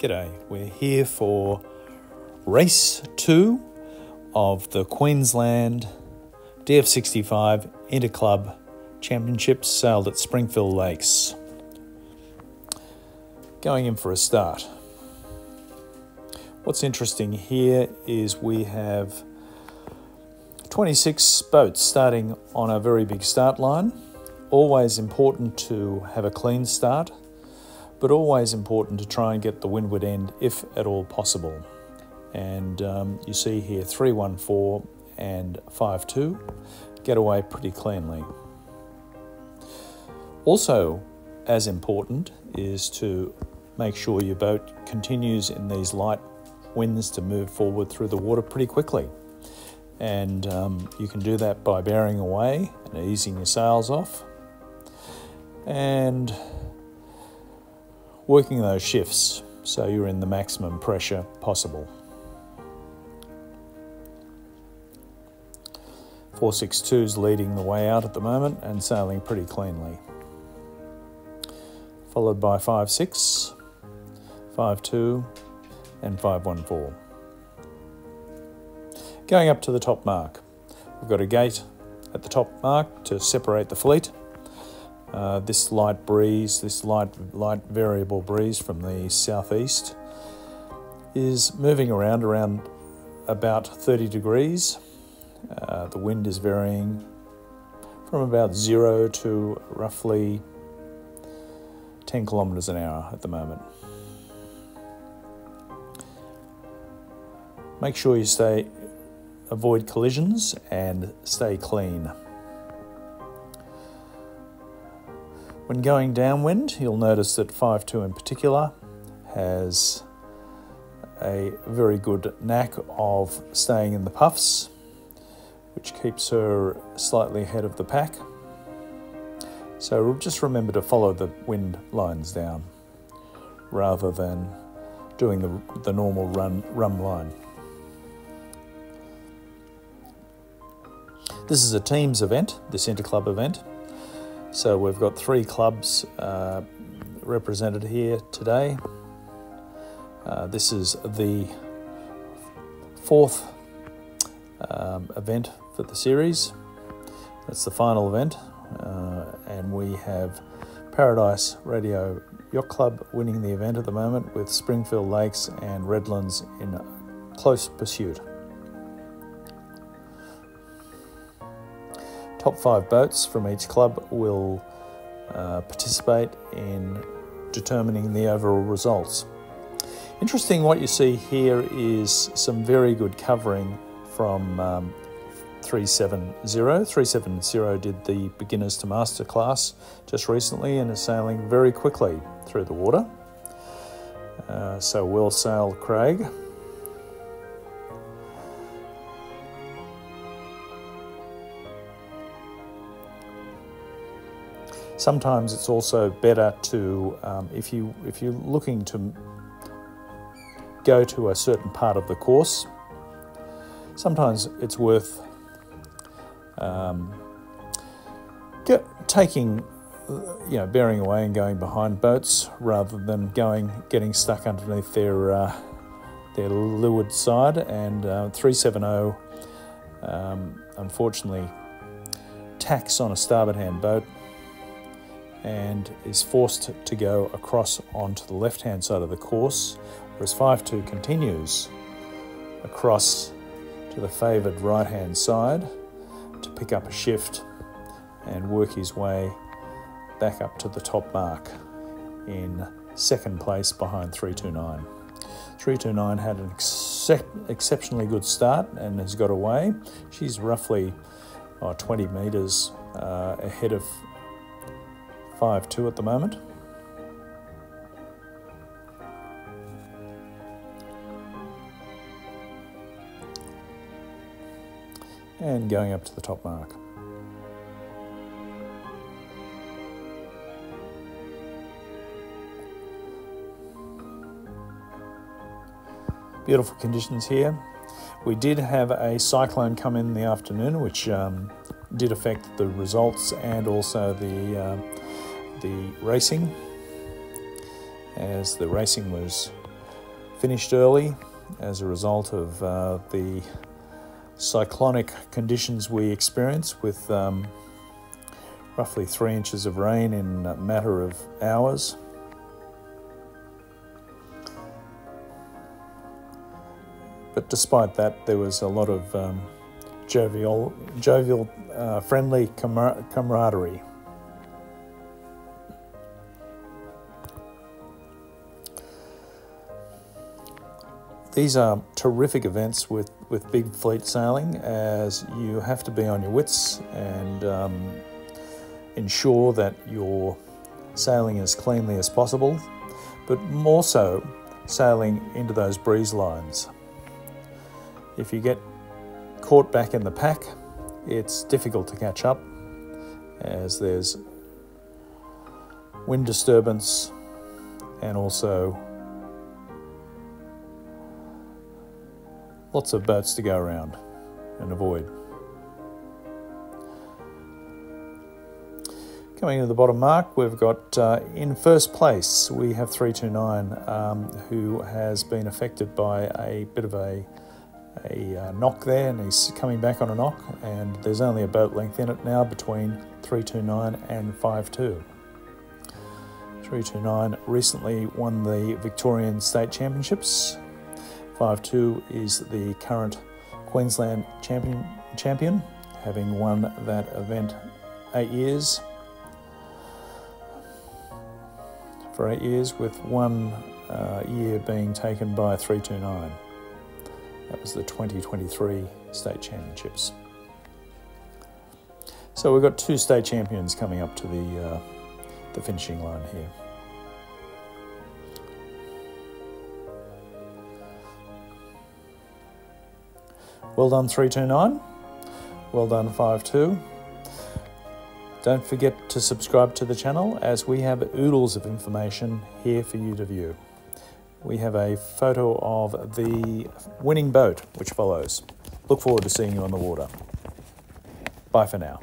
G'day, we're here for race two of the Queensland DF65 Interclub Championships sailed at Springfield Lakes. Going in for a start. What's interesting here is we have 26 boats starting on a very big start line. Always important to have a clean start but always important to try and get the windward end if at all possible. And um, you see here 314 and 52 get away pretty cleanly. Also, as important is to make sure your boat continues in these light winds to move forward through the water pretty quickly. And um, you can do that by bearing away and easing your sails off. And working those shifts so you're in the maximum pressure possible. 462 is leading the way out at the moment and sailing pretty cleanly. Followed by 56, 52 and 514. Going up to the top mark, we've got a gate at the top mark to separate the fleet uh, this light breeze, this light, light variable breeze from the southeast, is moving around around about 30 degrees. Uh, the wind is varying from about zero to roughly 10 kilometres an hour at the moment. Make sure you stay avoid collisions and stay clean. When going downwind, you'll notice that 5.2 in particular has a very good knack of staying in the puffs, which keeps her slightly ahead of the pack. So just remember to follow the wind lines down rather than doing the, the normal run rhumb line. This is a teams event, this interclub event. So we've got three clubs uh, represented here today. Uh, this is the fourth um, event for the series. That's the final event, uh, and we have Paradise Radio Yacht Club winning the event at the moment with Springfield Lakes and Redlands in close pursuit. Top five boats from each club will uh, participate in determining the overall results. Interesting, what you see here is some very good covering from um, 370. 370 did the beginners to master class just recently and is sailing very quickly through the water. Uh, so well sailed, Craig. Sometimes it's also better to, um, if you if you're looking to go to a certain part of the course, sometimes it's worth um, get, taking, you know, bearing away and going behind boats rather than going getting stuck underneath their uh, their leeward side. And uh, 370, um, unfortunately, tacks on a starboard hand boat and is forced to go across onto the left hand side of the course, whereas 5-2 continues across to the favoured right hand side to pick up a shift and work his way back up to the top mark in second place behind 329. 329 had an ex exceptionally good start and has got away. She's roughly oh, 20 metres uh, ahead of 5-2 at the moment. And going up to the top mark. Beautiful conditions here. We did have a cyclone come in the afternoon, which um, did affect the results and also the uh, the racing as the racing was finished early as a result of uh, the cyclonic conditions we experienced with um, roughly three inches of rain in a matter of hours. But despite that, there was a lot of um, jovial, jovial, uh, friendly camar camaraderie. These are terrific events with, with big fleet sailing as you have to be on your wits and um, ensure that you're sailing as cleanly as possible, but more so sailing into those breeze lines. If you get caught back in the pack, it's difficult to catch up as there's wind disturbance and also lots of boats to go around and avoid. Coming to the bottom mark, we've got uh, in first place, we have 329, um, who has been affected by a bit of a, a uh, knock there, and he's coming back on a knock, and there's only a boat length in it now between 329 and 52. 329 recently won the Victorian State Championships. 52 is the current Queensland champion, champion having won that event eight years for eight years, with one uh, year being taken by 329. That was the 2023 state championships. So we've got two state champions coming up to the, uh, the finishing line here. Well done 329. Well done 52. Don't forget to subscribe to the channel as we have oodles of information here for you to view. We have a photo of the winning boat which follows. Look forward to seeing you on the water. Bye for now.